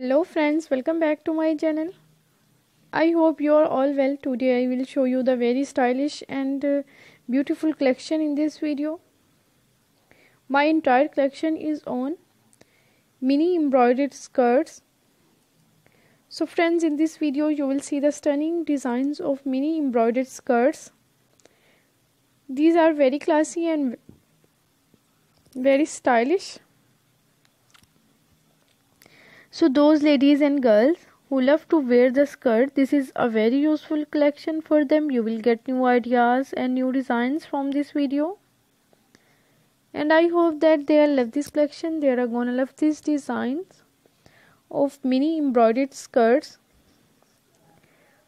hello friends. Welcome back to my channel. I hope you are all well. Today i will show you the very stylish and uh, beautiful collection in this video. My entire collection is on mini embroidered skirts. So friends in this video you will see the stunning designs of mini embroidered skirts. These are very classy and very stylish so those ladies and girls who love to wear the skirt this is a very useful collection for them. You will get new ideas and new designs from this video. And i hope that they love this collection. They are gonna love these designs of mini embroidered skirts.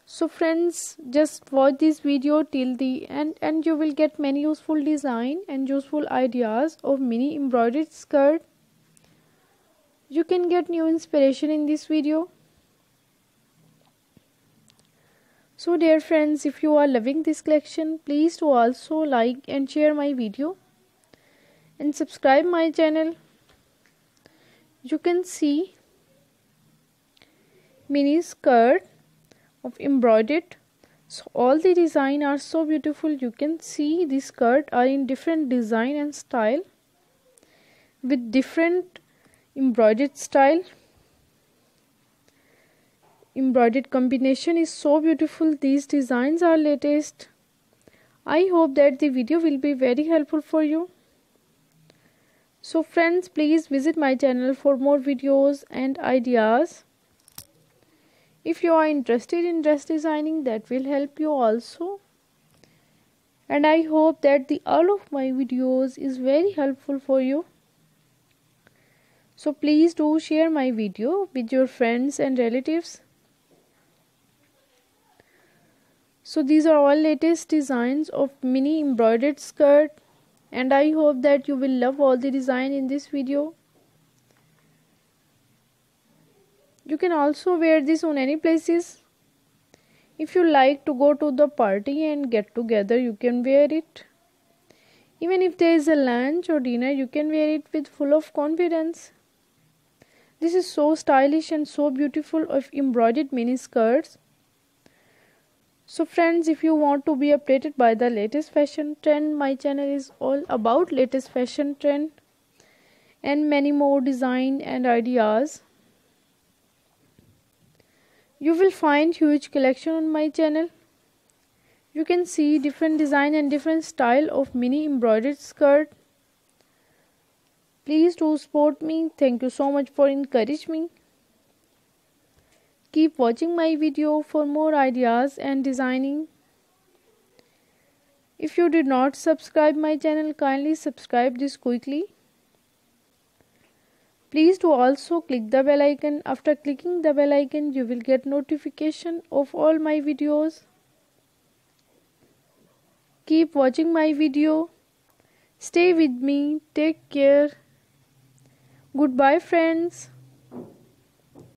So friends just watch this video till the end and you will get many useful design and useful ideas of mini embroidered skirt you can get new inspiration in this video. So dear friends if you are loving this collection please do also like and share my video and subscribe my channel. You can see mini skirt of embroidered. So all the design are so beautiful. You can see this skirt are in different design and style with different embroidered style. Embroidered combination is so beautiful. These designs are latest. I hope that the video will be very helpful for you. So friends please visit my channel for more videos and ideas. If you are interested in dress designing that will help you also. And i hope that the all of my videos is very helpful for you so please do share my video with your friends and relatives. So these are all latest designs of mini embroidered skirt and i hope that you will love all the design in this video. You can also wear this on any places. If you like to go to the party and get together you can wear it. Even if there is a lunch or dinner you can wear it with full of confidence this is so stylish and so beautiful of embroidered mini skirts. So friends, if you want to be updated by the latest fashion trend, my channel is all about latest fashion trend and many more design and ideas. You will find huge collection on my channel. You can see different design and different style of mini embroidered skirt Please do support me. Thank you so much for encouraging me. Keep watching my video for more ideas and designing. If you did not subscribe my channel, kindly subscribe this quickly. Please do also click the bell icon. After clicking the bell icon, you will get notification of all my videos. Keep watching my video. Stay with me. Take care. Goodbye, friends.